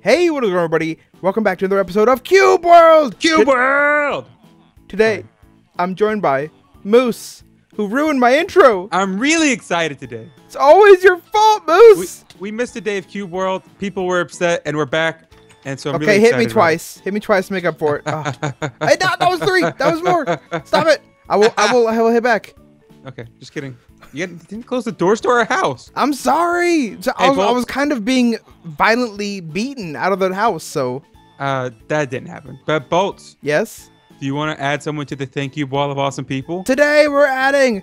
Hey, what is going on, everybody? Welcome back to another episode of Cube World. Cube World! Today, I'm joined by Moose, who ruined my intro. I'm really excited today. It's always your fault, Moose. we missed a day of Cube World. People were upset, and we're back. And so I'm okay, really hit me twice. Hit me twice to make up for it. Oh. hey, that, that was three. That was more. Stop it. I will. I will. I will hit back. Okay, just kidding. You didn't- close the doors to our house. I'm sorry. So I, was, I was kind of being violently beaten out of the house. So Uh, that didn't happen. But Boltz, yes. do you want to add someone to the thank you wall of awesome people? Today we're adding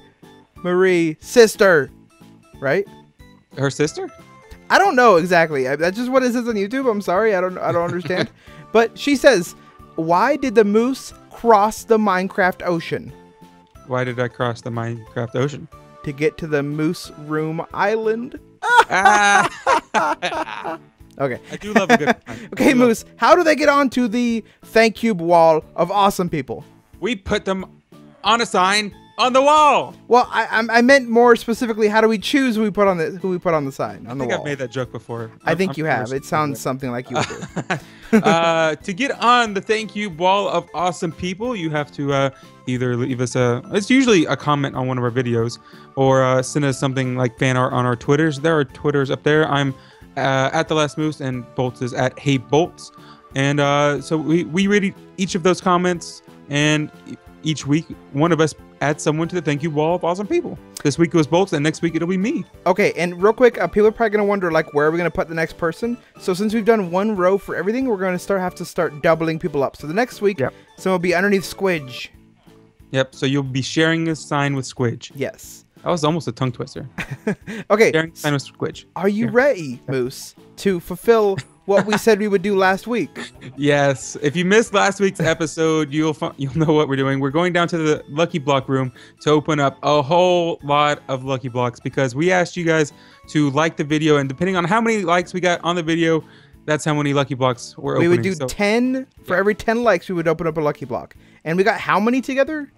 Marie, sister. Right? Her sister? I don't know exactly. I, that's just what it says on YouTube. I'm sorry. I don't. I don't understand. but she says, "Why did the moose cross the Minecraft ocean Why did I cross the Minecraft ocean? to get to the Moose Room Island?" ah, Okay. I do love a good. Okay, do love- Moose. How do they get onto the Thank Cube wall of awesome people? We put them on a sign on the wall. Well, I I meant more specifically. How do we choose who we put on the who we put on the sign on I the think wall? I think I've made that joke before. I I'm- think I'm you have. It sounds something like you do. uh, to get on the thank you wall of awesome people, you have to uh, either leave us a. It's usually a comment on one of our videos, or uh, send us something like fan art on our Twitters. There are Twitters up there. I'm uh, at the last moose, and Boltz is at Hey Boltz, and uh, so we we read each of those comments, and each week one of us adds someone to the thank you wall of awesome people. This week it was Boltz, and next week it'll be me. Okay, and real quick, uh, people are probably gonna wonder like where are we gonna put the next person. So since we've done one row for everything, we're gonna start have to start doubling people up. So the next week, Yep. someone will be underneath Squidge. Yep. So you'll be sharing a sign with Squidge. Yes. That was almost a tongue twister. Okay. Sharing a sign with Squidge. Are you Here. ready, Moose, to fulfill what we said we would do last week? Yes. If you missed last week's episode, you'll you'll know what we're doing. We're going down to the Lucky Block room to open up a whole lot of Lucky Blocks because we asked you guys to like the video, and depending on how many likes we got on the video, that's how many Lucky Blocks we're we opening. would do So 10 for every 10 likes we would open up a lucky block and we got how many together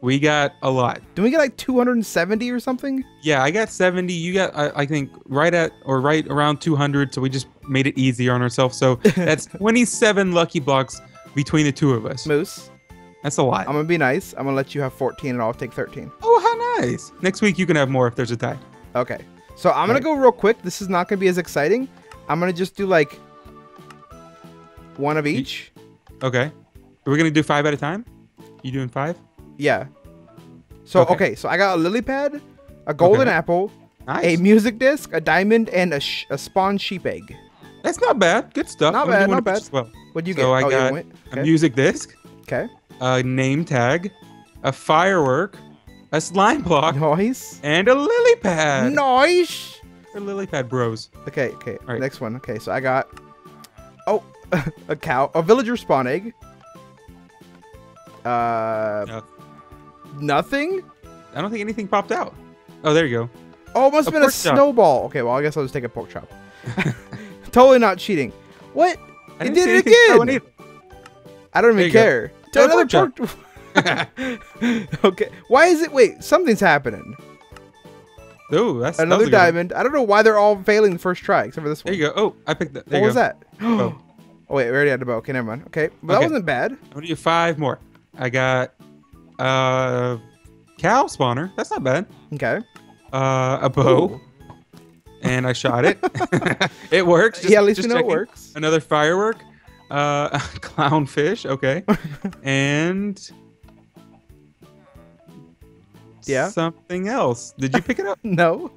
we got a lot. did we get like 270 or something Yeah, I got 70. You got, I, I think, right at or right around 200. So we just made it easier on ourselves. So that's 27 Lucky Blocks between the two of us. moose That's a lot. i'm gonna be nice i'm gonna let you have 14 and i'll take 13 Oh, how nice. Next week you can have more if there's a tie. okay so i'm gonna go real quick this is not gonna be as exciting i'm gonna just do like one of each Okay. Are we gonna do five at a time? You doing five? yeah so okay, Okay. so i got a lily pad a golden Okay. apple Nice. a music disc a diamond and a, sh- a spawn sheep egg That's not bad. Good stuff. Not I'm bad, not bad. Well, what'd you So get I oh, got went a music disc, okay a name tag, a firework, a slime block, nice and a lily pad. nice Or lily pad bros. Okay, okay. All right. Next one. Okay, so I got oh a cow, a villager spawn egg. Uh, No. nothing. I don't think anything popped out. Oh, there you go. Oh, it must have been a chop. snowball. Okay, well I guess I'll just take a pork chop. totally not cheating. What? I It did it again. I don't even care. Another Another pork pork. okay. Why is it? Wait, something's happening. Ooh, that's Another one. diamond. I don't know why they're all failing the first try except for this one. There you go. Oh, I picked that. There what was go. that? Bow. Oh wait, we already had the bow. Okay, never mind. Okay, but that wasn't bad. I'm gonna do five more. I got uh cow spawner. That's not bad. Okay. Uh, a bow. Ooh. and I shot it. it works. Just- yeah, at least we know checking. it works. Another firework. Uh, clownfish. Okay. and Yeah. something else. Did you pick it up? No.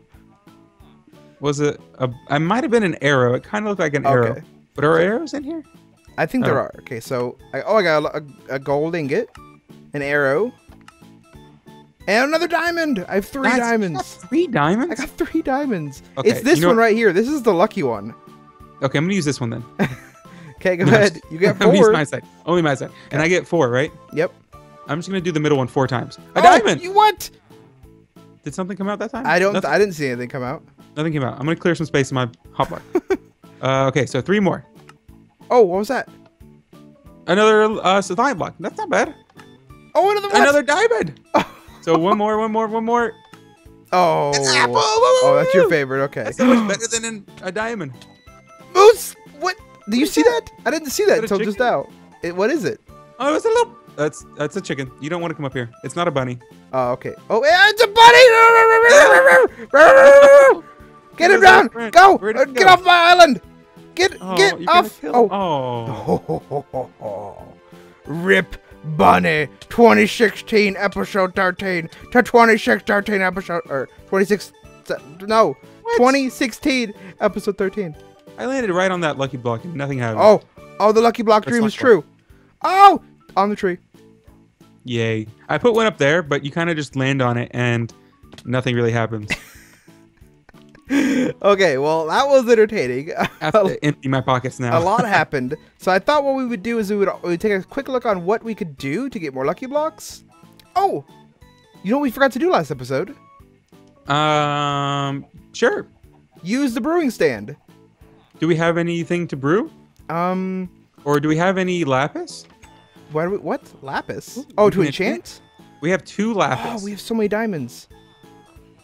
Was it? A, I might have been an arrow. It kind of looked like an arrow. Okay. But are arrows in here? I think there Oh. are. Okay, so I, oh, I got a, a, a gold ingot, an arrow, and another diamond. I have three That's- diamonds. Three diamonds. I got three diamonds. Okay, it's this you know one what- right here. This is the lucky one. Okay, I'm gonna use this one then. Okay, go No, ahead. You get I'm gonna use my side. Only my side. And I get four, right? Yep. I'm just gonna do the middle one four times. A Oh, diamond. You what? Did something come out that time? I don't. Nothing, I didn't see anything come out. nothing came out. I'm gonna clear some space in my hotbar. uh, okay, so three more. Oh, what was that? Another uh, slime block. That's not bad. Oh, another one. Another diamond. Oh. So one more, one more, one more. Oh. An apple. Oh, that's your favorite. Okay. That's so much better than an, a diamond. Moose. What? Do you see that? that? I didn't see that until just now. It, what is it? Oh, it's a little. That's that's a chicken. You don't want to come up here. It's not a bunny. Oh, okay. Oh, it's a bunny! Get him down! Go! Uh, Get go? off my island! Get Oh, get off! Oh. Oh. Rip Bunny 2016 episode 13 to 2016 episode or 26 no What? 2016 episode 13. I landed right on that lucky block and nothing happened. Oh, oh the lucky block That's dream is true. Oh, on the tree. Yay. I put one up there, but you kind of just land on it and nothing really happens. Okay, well that was entertaining. I have to empty my pockets now. a lot happened. So I thought what we would do is we would, we would take a quick look on what we could do to get more lucky blocks. Oh, you know what we forgot to do last episode? Um, sure. Use the brewing stand. Do we have anything to brew? Um, Or do we have any lapis? What? we- What? Lapis? Oh, to enchant? We have two lapis. Oh, we have so many diamonds.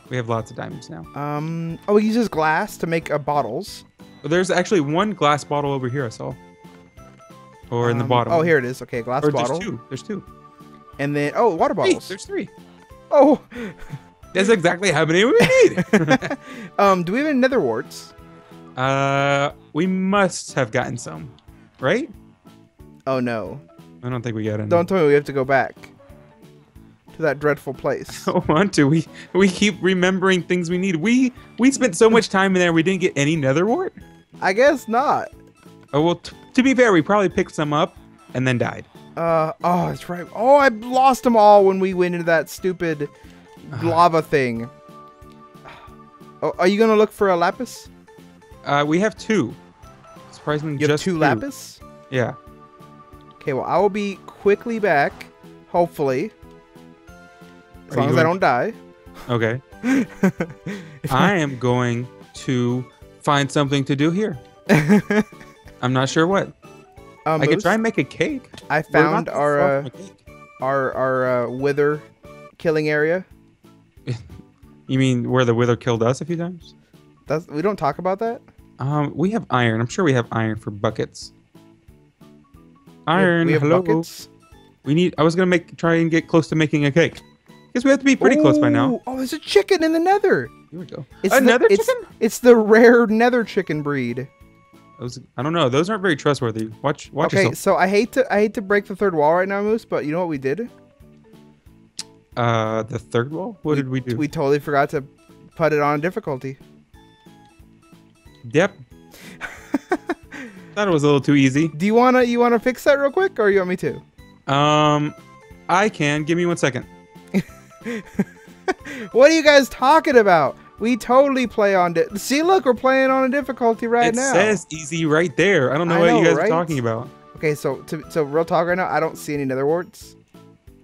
we have lots of diamonds now. Um, oh, we use this glass to make uh, bottles. There's actually one glass bottle over here I saw. Or in the Um, bottom. Oh, here it is. Okay, glass Or bottle. there's two. There's two. And then, oh, water bottles. there's three. Oh, That's exactly how many we need. um, do we have any nether warts? uh, we must have gotten some, right? Oh no! I don't think we got any. Don't tell me we have to go back to that dreadful place. I don't want to. We we keep remembering things we need. We we spent so much time in there. We didn't get any nether wart. I guess not. Oh well. T- to be fair, we probably picked some up and then died. Uh oh, that's right. Oh, I lost them all when we went into that stupid lava thing. Oh, are you gonna look for a lapis? Uh, we have two. Surprisingly, You have just two lapis. Yeah. Okay, well I will be quickly back. Hopefully, as Are long as I don't die. Okay. I am going to find something to do here. I'm not sure what. um, I could try and make a cake. I found our uh, a our our uh, wither killing area. You mean where the wither killed us a few times? That's we don't talk about that. Um, we have iron. I'm sure we have iron for buckets. We have- Iron. We have, hello. buckets. We need. I was gonna make try and get close to making a cake. Guess we have to be pretty close by now. Oh, there's a chicken in the Nether. Here we go. It's Another the, chicken? It's the rare Nether chicken breed. Those, I don't know. Those aren't very trustworthy. Watch. Watch okay, yourself. so I hate to I hate to break the third wall right now, Moose, but you know what we did? Uh, the third wall. What did we do? We totally forgot to put it on difficulty. Yep. Thought it was a little too easy. Do you wanna you wanna fix that real quick, or you want me to? Um, I can. Give me one second. What are you guys talking about? We totally play on. Di- See, look, we're playing on a difficulty right it now. It says easy right there. I don't know I what know, you guys right? are talking about. okay, so to, so real talk right now. I don't see any nether warts.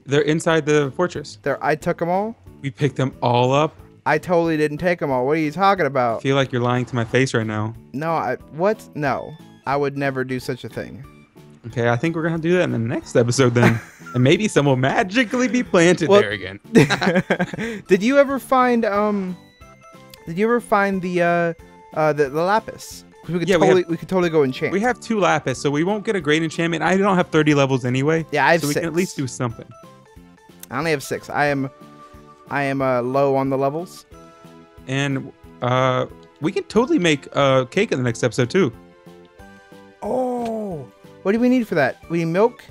They're inside the fortress. There, I took them all. We picked them all up. I totally didn't take them all. What are you talking I about? feel like you're lying to my face right now. No, I what? No, I would never do such a thing. Okay, I think we're gonna do that in the next episode then, and maybe some will magically be planted Well- there again. did you ever find um? Did you ever find the uh, uh the, the lapis? we could Yeah, we totally we, could totally go enchant. We have two lapis, so we won't get a great enchantment. I don't have 30 levels anyway, yeah, I have so we can at least do something. I only have six. I am, I am uh, low on the levels. And uh, we can totally make a cake in the next episode too. What do we need for that? We need milk.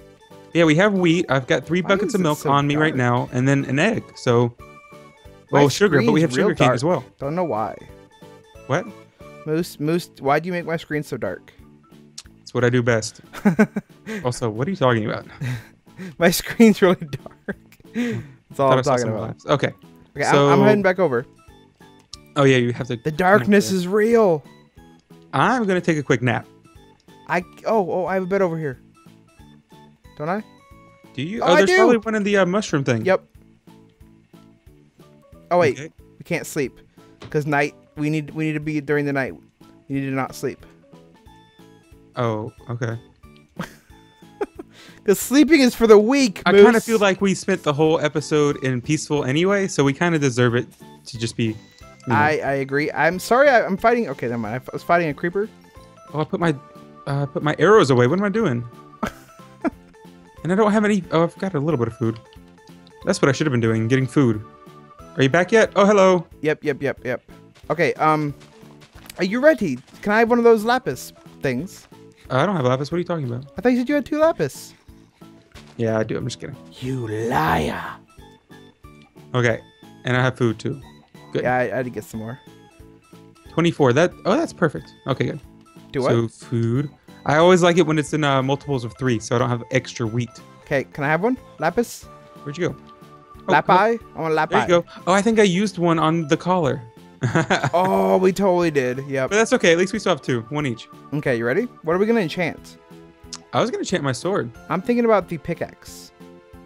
Yeah, we have wheat. I've got three Why buckets of milk so on me right now, and then an egg. So, My sugar, but we have sugar cane as well. Don't know why. What? Moose, Moose, why do you make my screen so dark? It's what I do best. also, what are you talking about? my screen's really dark. That's all I'm talking about. laughs. Okay. Okay, I'm, I'm heading back over. Oh yeah, you have to. The darkness is real. I'm gonna take a quick nap. I oh oh I have a bed over here. Don't I? Do you? Oh, Oh, there's probably one in the uh, mushroom thing. Yep. Oh wait, Okay. we can't sleep because night. We need we need to be during the night. You need to not sleep. Oh, okay. Because sleeping is for the weak. I kind of feel like we spent the whole episode in peaceful anyway, so we kind of deserve it to just be. you know- I, I agree. I'm sorry. I, I'm fighting. Okay, never mind. I was fighting a creeper. oh, I put my, uh, put my arrows away. What am I doing? and I don't have any. Oh, I've got a little bit of food. That's what I should have been doing. Getting food. Are you back yet? Oh, hello. Yep, yep, yep, yep. Okay. Um, are you ready? Can I have one of those lapis things? Uh, I don't have lapis. What are you talking about? I thought you said you had two lapis. Yeah, I do. I'm just kidding. You liar. Okay, and I have food too. Good. Yeah, I, I had to get some more. 24. That. Oh, that's perfect. Okay, good. Do what? So food. I always like it when it's in uh, multiples of three, so I don't have extra wheat. Okay, can I have one? Lapis? Where'd you go? Oh, Lapi? I want lapi. There you go. Oh, I think I used one on the collar. Oh, we totally did. Yep. But that's okay. At least we still have two, one each. Okay, you ready? What are we gonna enchant? I was gonna enchant my sword. I'm thinking about the pickaxe.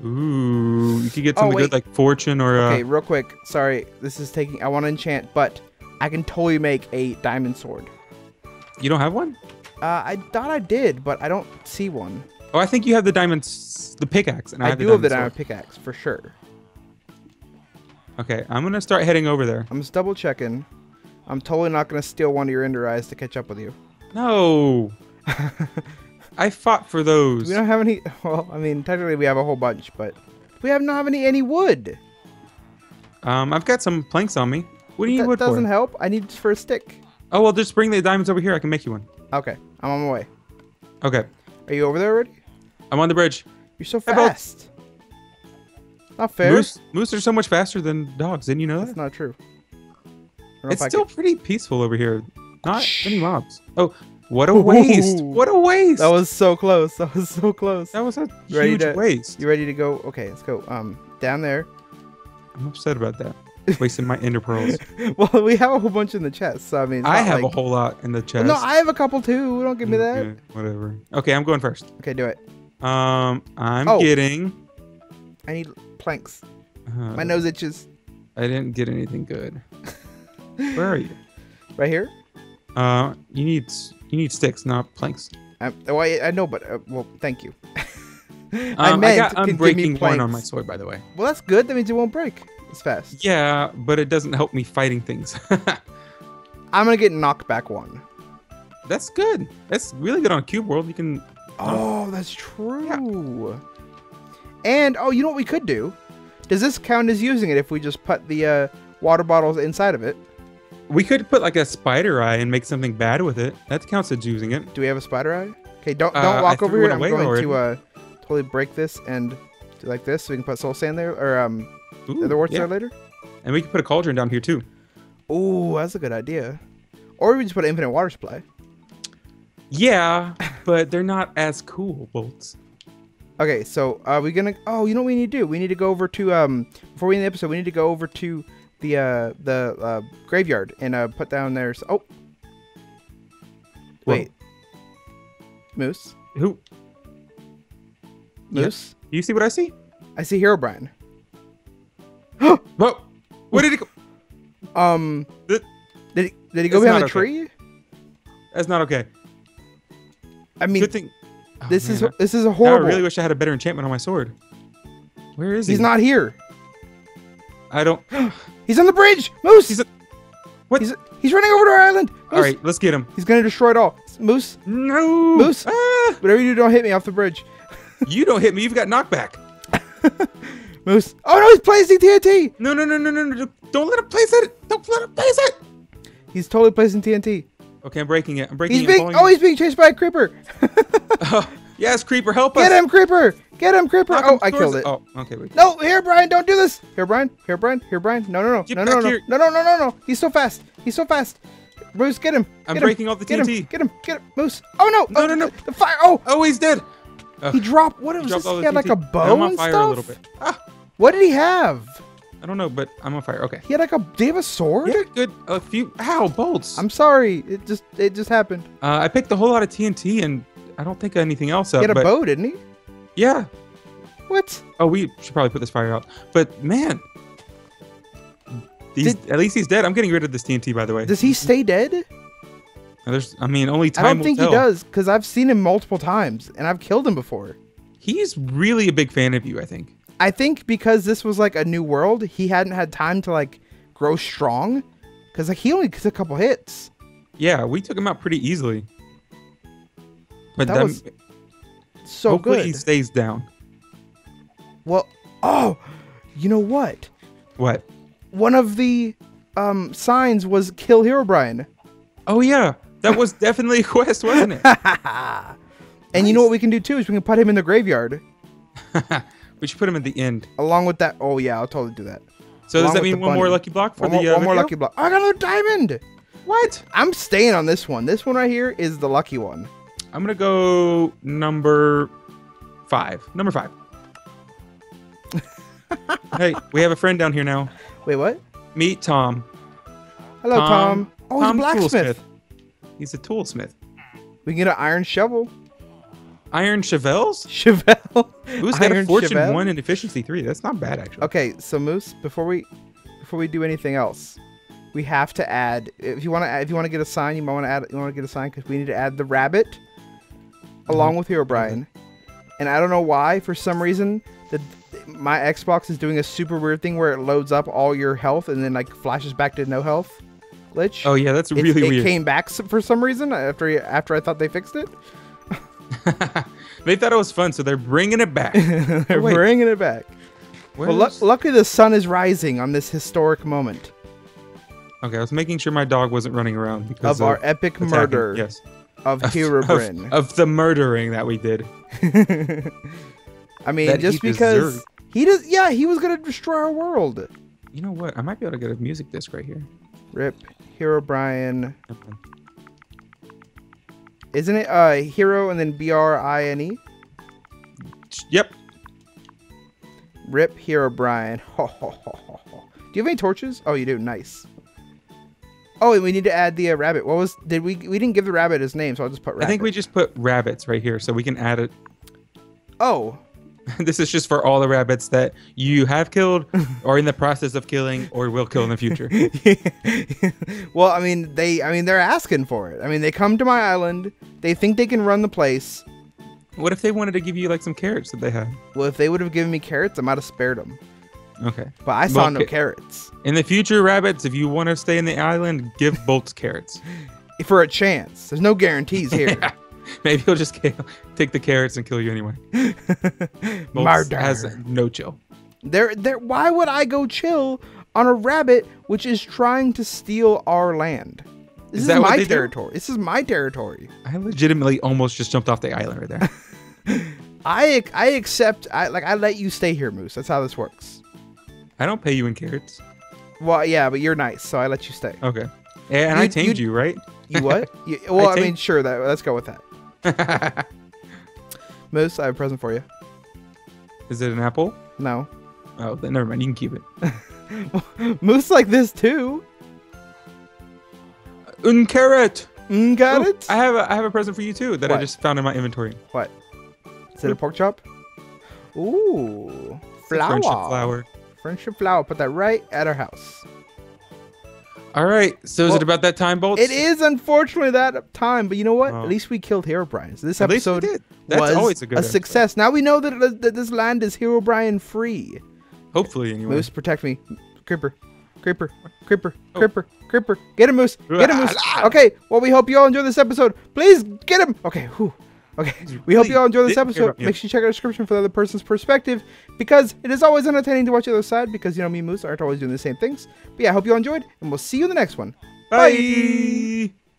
Ooh, you could get Oh, something wait. good like fortune or. Uh, Okay, real quick. Sorry, this is taking. I want to enchant, but I can totally make a diamond sword. You don't have one? Uh, I thought I did, but I don't see one. Oh, I think you have the diamonds, the pickaxe, and I, I, have do the have the diamond pickaxe for sure. Okay, I'm gonna start heading over there. I'm just double checking. I'm totally not gonna steal one of your ender eyes to catch up with you. No. I fought for those. We don't have any. Well, I mean, technically we have a whole bunch, but we have not have any any wood. Um, I've got some planks on me. What do you need that wood doesn't for? help. I need it for a stick. Oh well, just bring the diamonds over here. I can make you one. Okay, I'm on my way. Okay, Are you over there already? I'm on the bridge. You're so fast. Not fair. Moose, moose are so much faster than dogs. Didn't you know That's that? not true. I don't know It's still can- pretty peaceful over here. Not any mobs. Oh, what a waste! Ooh. What a waste! That was so close. That was so close. that was a Ready huge to- waste. You ready to go? Okay, let's go. Um, down there. I'm upset about that. Wasting my ender pearls. Well, we have a whole bunch in the chest. So I mean, I have like- a whole lot in the chest. No, I have a couple too. Don't give me that. Okay, whatever. Okay, I'm going first. Okay, do it. Um, I'm Oh. getting. I need planks. Uh, My nose itches. I didn't get anything good. Where are you? Right here. Uh, you need you need sticks, not planks. I, oh, I, I know, but uh, well, thank you. Um, I meant got to give me unbreaking one on my sword, by the way. Well, that's good. That means it won't break as fast. Yeah, but it doesn't help me fighting things. I'm gonna get knocked back one. That's good. That's really good on Cube World. You can. Oh, that's true. Yeah. And oh, you know what we could do? Does this count as using it if we just put the uh, water bottles inside of it? We could put like a spider eye and make something bad with it. That counts as using it. Do we have a spider eye? Okay, don't Uh, don't I walk over here. I'm going to uh, totally break this and do like this, so we can put soul sand there, or um, Ooh, the words yeah. there later. And we could put a cauldron down here too. Oh, that's a good idea. Or we just put an infinite water supply. Yeah, but they're not as cool Boltz. Okay, so are we gonna? Oh, you know what we need to do? We need to go over to um before we end the episode. We need to go over to the uh the uh, graveyard and uh put down there. Oh, Whoa. wait, moose, Who? moose. Do you see what I see? I see Herobrine. Whoa! Where did it go? Um, Th- did he, did he go behind the okay. tree? That's not okay. I mean, Good thing. Oh, this is this is a horrible. I really wish I had a better enchantment on my sword. Where is he? He's not here. I don't. He's on the bridge. Moose. He's a- what? He's he's running over to our island. Moose. All right, let's get him. He's gonna destroy it all. Moose, No. Moose. Ah! whatever you do, don't hit me off the bridge. You don't hit me. You've got knockback. Moose. Oh no, he's placing TNT. No, no, no, no, no, no. Don't let him place it. Don't let him place it. He's totally placing TNT. Okay, I'm breaking it. I'm breaking He's it. Being oh, he's being chased by a creeper. Oh, yes, creeper, help us. Get him, creeper. Get him, creeper. Knock Oh, him I killed it. Oh, okay, wait. No, here, Brian, don't do this. Here, Brian. Here, Brian. Here, Brian. No, no, no. Get no, no, no, here. no, no, no, no, no. He's so fast. He's so fast. Moose, get him. I'm him. breaking all the Get him. TNT. Get him. Get him. Moose. Oh no. No, Oh, no, no. The, the fire. Oh, Oh, he's dead. he dropped. What He was dropped this? He had like a TNT. bow I'm on fire stuff. a little bit. Ah, What did he have? I don't know, but I'm on fire. Okay. He had like a. Did he have a sword? Yeah, good. A few. Ow, Boltz. I'm sorry. It just it just happened. Uh, I picked a whole lot of TNT, and I don't think anything else He up. had a bow, didn't he? yeah. What? Oh, we should probably put this fire out. But man, these, at least he's dead. I'm getting rid of this TNT, by the way. Does he stay dead? There's, I mean, only time. I don't think tell. he does because I've seen him multiple times and I've killed him before. He's really a big fan of you, I think. I think because this was like a new world, he hadn't had time to like grow strong. Cause like he only took a couple hits. Yeah, we took him out pretty easily. But That then, was So hopefully good. he stays down. Well, oh, you know what? What? One of the um signs was kill Herobrine. Oh yeah, that was definitely a quest, wasn't it? And you know what we can do too is we can put him in the graveyard we should put him at the end. along with that. Oh yeah, I'll totally do that. So Along does that mean one more lucky block for One, the more, uh, one more video? lucky block. I got another diamond. What? I'm staying on this one. This one right here is the lucky one. I'm gonna go number five. Number five. hey, we have a friend down here now. Wait, what? Meet Tom. Hello, Tom. Oh, he's a Tom blacksmith. Toolsmith. He's a toolsmith. We can get an iron shovel. Iron Chevelles? Chevelle. Who's got a Iron fortune Chevelle? one and efficiency three? That's not bad actually. Okay, so Moose, before we before we do anything else, we have to add. If you want to, if you want to get a sign, you might want to add. You want to get a sign because we need to add the rabbit along uh-huh. with Herobrine. Mm-hmm. And I don't know why, for some reason, that my Xbox is doing a super weird thing where it loads up all your health and then like flashes back to no health glitch. Oh yeah, that's It- really it weird. came back for some reason after after I thought they fixed it. they thought it was fun, so they're bringing it back. They're oh, wait. bringing it back. Well, lu- Where's- luckily the sun is rising on this historic moment okay, I was making sure my dog wasn't running around because of our epic attacking. murder Yes, of of, Herobrine. of, of the murdering that we did. I mean, that just he because deserved. he does, yeah, he was gonna destroy our world. You know what? I might be able to get a music disc right here. Rip Herobrine. Okay. Isn't it uh hero and then B R I N E? Yep. Rip Herobrine. Ho, ho, ho, ho, ho. Do you have any torches? Oh, you do. Nice. Oh, and we need to add the uh, rabbit. What was? Did we? We didn't give the rabbit his name, so I'll just put rabbit. I think we just put rabbits right here, so we can add it. Oh, this is just for all the rabbits that you have killed, or in the process of killing, or will kill in the future. well, I mean, they. I mean, they're asking for it. I mean, they come to my island. They think they can run the place. what if they wanted to give you like some carrots that they had? Well, if they would have given me carrots, I might have spared them. Okay. But I saw no ca- carrots In the future, rabbits, if you want to stay in the island, give Boltz carrots. for a chance. There's no guarantees here. Maybe he'll just kill, take the carrots and kill you anyway. Murder. has no chill. There, there. Why would I go chill on a rabbit which is trying to steal our land? This Is is, my they do? territory. This is my territory. I legitimately almost just jumped off the island right there. I, I accept. I like. I let you stay here, Moose. That's how this works. I don't pay you in carrots. Well, yeah, but you're nice, so I let you stay. Okay. And I tamed you- you, right? You what? You, well, I, mean, sure. That let's go with that. Moose, I have a present for you. Is it an apple? No, Oh, then never mind. You can keep it. Moose like this too. Un carrot. Mm, got it. I have a, I have a present for you too that I just found in my inventory. What? Is it a pork chop? Ooh, flower. Friendship flower. Friendship flower. Put that right at our house. All right. So is it about that time, Boltz? It is unfortunately that time, but you know what? Oh. At least we killed Herobrine. So this At episode did. That's was always a good episode. success. Now we know that, that this land is Herobrine free. Hopefully, anyway. Moose, protect me. Creeper. Creeper. Creeper. Oh. Creeper. Creeper. Get him, Moose. Get him, Moose. Okay. Well, we hope you all enjoy this episode. Please get him. Okay. Whew. Okay. We hope you all enjoy this episode. Make sure you check out the description for the other person's perspective because it is always entertaining to watch the other side because, you know, me and Moose aren't always doing the same things. But yeah, I hope you all enjoyed and we'll see you in the next one. Bye.